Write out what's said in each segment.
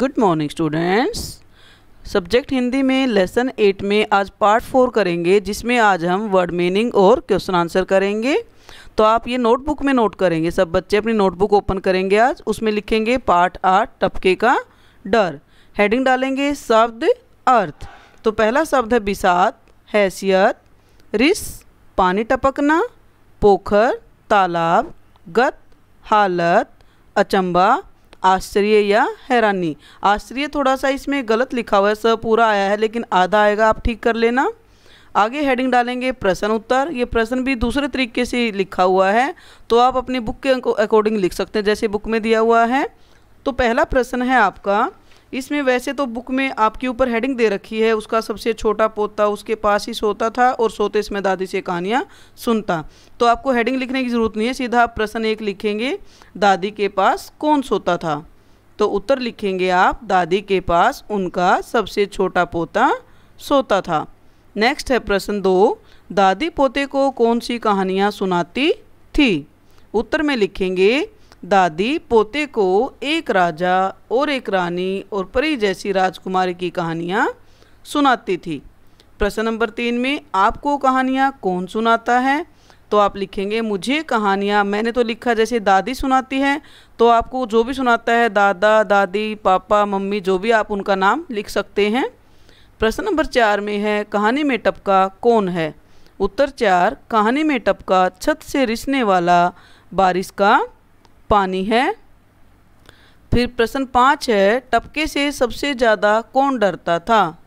Good morning students subject Hindi में lesson eight में आज पार्ट फोर करेंगे, जिसमें आज हम वर्ड मीनिंग और क्वेश्चन आंसर करेंगे। तो आप ये नोटबुक में नोट करेंगे, सब बच्चे अपनी नोटबुक ओपन करेंगे आज, उसमें लिखेंगे पार्ट आठ, टपके का डर। हेडिंग डालेंगे शब्द अर्थ। तो पहला शब्द है बिसात, हैसियत, रिस, पानी टपकना, पोखर, तालाब, गत, हालत, अचंबा आश्चर्य या हैरानी। आश्चर्य थोड़ा सा इसमें गलत लिखा हुआ है, स पूरा आया है, लेकिन आधा आएगा, आप ठीक कर लेना। आगे हेडिंग डालेंगे, प्रश्न उत्तर। ये प्रश्न भी दूसरे तरीके से लिखा हुआ है तो आप अपनी बुक के अकॉर्डिंग लिख सकते हैं, जैसे बुक में दिया हुआ है। तो पहला प्रश्न है आपका इसमें वैसे तो बुक में आपके ऊपर हेडिंग दे रखी है, उसका सबसे छोटा पोता उसके पास ही सोता था और सोते इसमें दादी से कहानियाँ सुनता। तो आपको हेडिंग लिखने की ज़रूरत नहीं है, सीधा आप प्रश्न एक लिखेंगे, दादी के पास कौन सोता था? तो उत्तर लिखेंगे आप, दादी के पास उनका सबसे छोटा पोता सोता था। नेक्स्ट है प्रश्न दो, दादी पोते को कौन सी कहानियाँ सुनाती थी? उत्तर में लिखेंगे दादी पोते को एक राजा और एक रानी और परी जैसी राजकुमारी की कहानियाँ सुनाती थी। प्रश्न नंबर तीन में आपको कहानियाँ कौन सुनाता है? तो आप लिखेंगे, मुझे कहानियाँ मैंने तो लिखा जैसे दादी सुनाती है। तो आपको जो भी सुनाता है, दादा, दादी, पापा, मम्मी, जो भी आप उनका नाम लिख सकते हैं। प्रश्न नंबर चार में है, कहानी में टपका कौन है? उत्तर चार, कहानी में टपका छत से रिसने वाला बारिश का पानी है। फिर प्रश्न पाँच है, टपके से सबसे ज़्यादा कौन डरता था?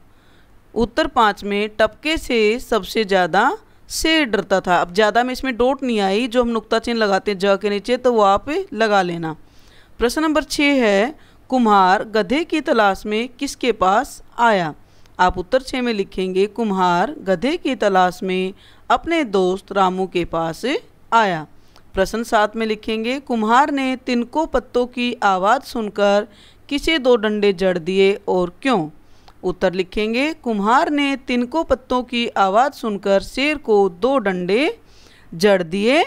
उत्तर पाँच में, टपके से सबसे ज़्यादा शेर डरता था। अब ज़्यादा में इसमें डोट नहीं आई, जो हम नुक्ता चिन्ह लगाते हैं ज के नीचे तो वो आप लगा लेना। प्रश्न नंबर छः है, कुम्हार गधे की तलाश में किसके पास आया? आप उत्तर छः में लिखेंगे, कुम्हार गधे की तलाश में अपने दोस्त रामू के पास आया। प्रश्न सात में लिखेंगे, कुम्हार ने तिनको पत्तों की आवाज़ सुनकर किसे दो डंडे जड़ दिए और क्यों? उत्तर लिखेंगे, कुम्हार ने तिनको पत्तों की आवाज़ सुनकर शेर को दो डंडे जड़ दिए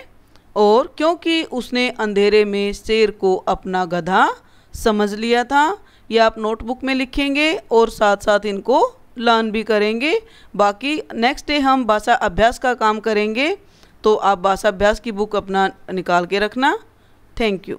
और क्योंकि उसने अंधेरे में शेर को अपना गधा समझ लिया था। ये आप नोटबुक में लिखेंगे और साथ साथ इनको लर्न भी करेंगे। बाकी नेक्स्ट डे हम भाषा अभ्यास का काम करेंगे। तो आप भाषा अभ्यास की बुक अपना निकाल के रखना। Thank you